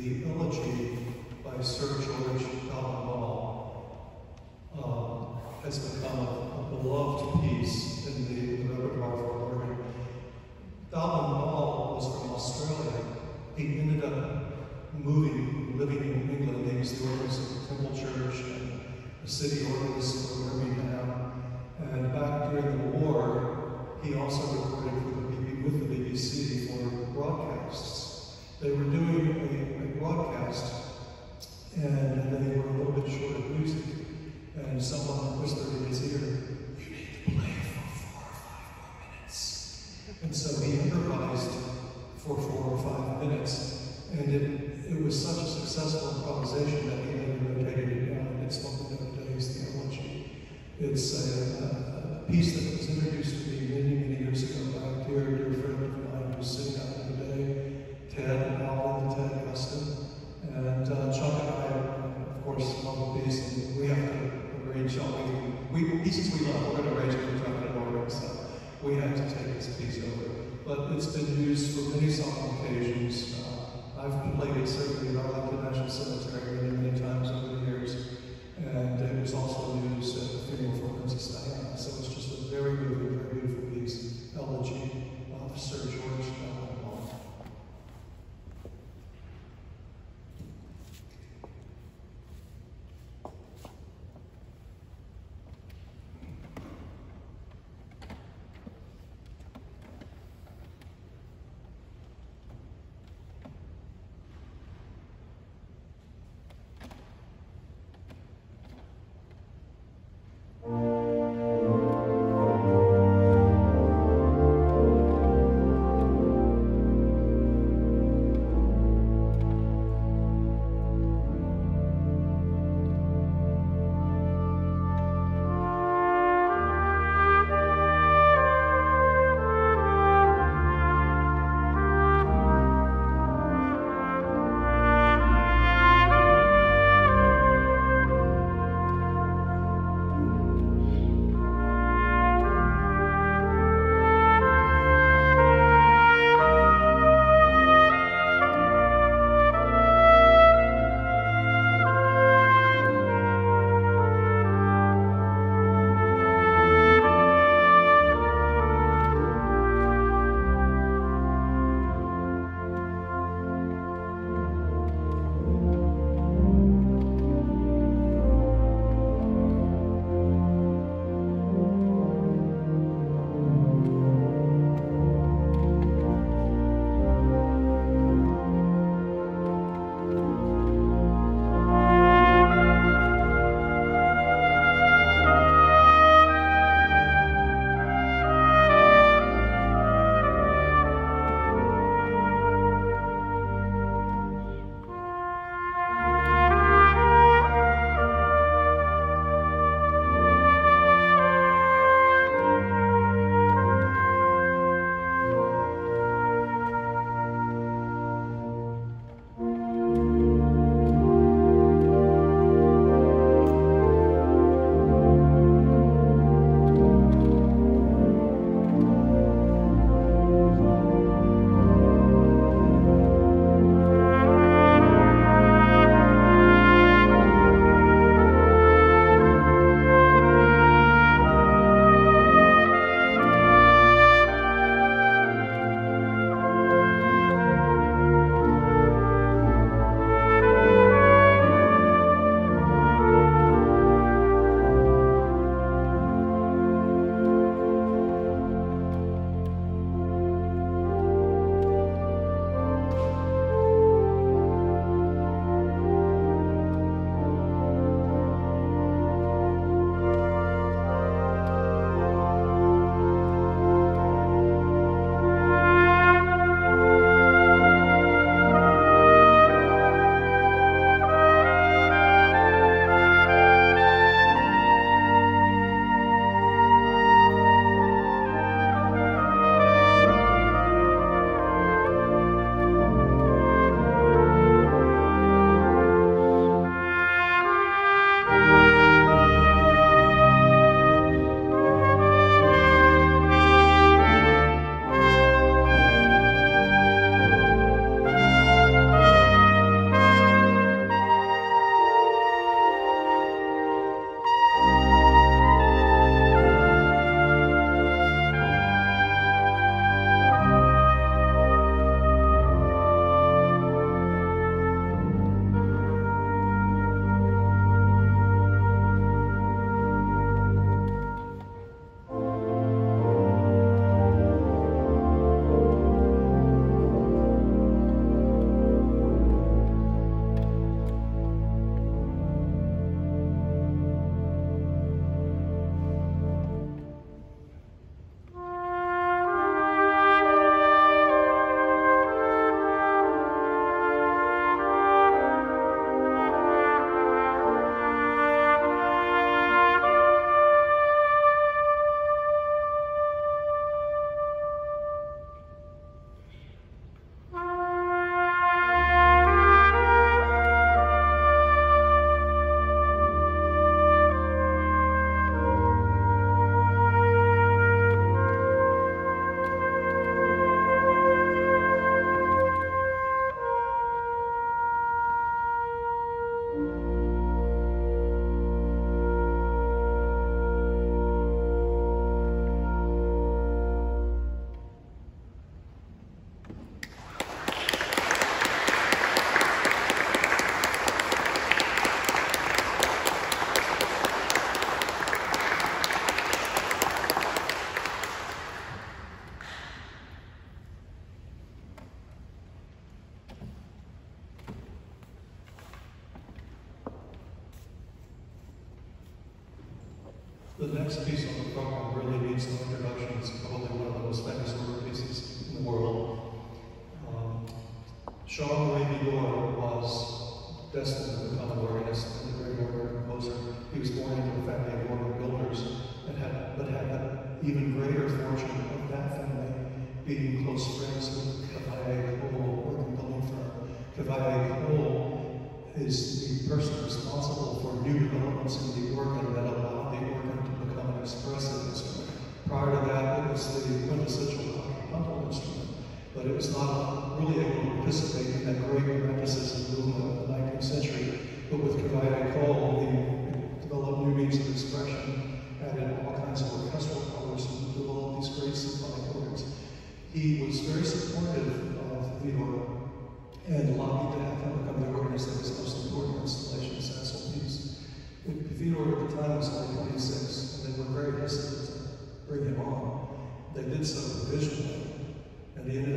the Elegy by Sir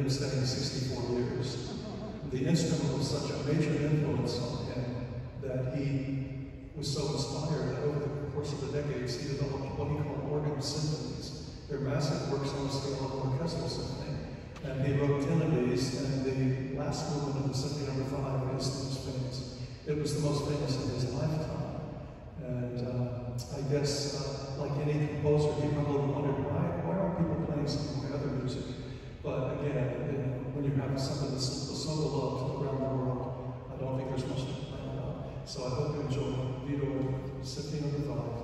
up staying 64 years. The instrument was such a major influence on him that he was so inspired that over the course of the decades, he developed what he called organ symphonies. They're massive works on the scale of an orchestral symphony. And he wrote 10 of these, and the last movement of the symphony number five is the most famous. It was the most famous of his lifetime. And uh, I guess, uh, like any composer, he probably wondered, why, why aren't people playing some of my other music? But again, you know, when you have something that's so beloved around the world, I don't think there's much to complain about. So I hope you enjoy Widor Symphony number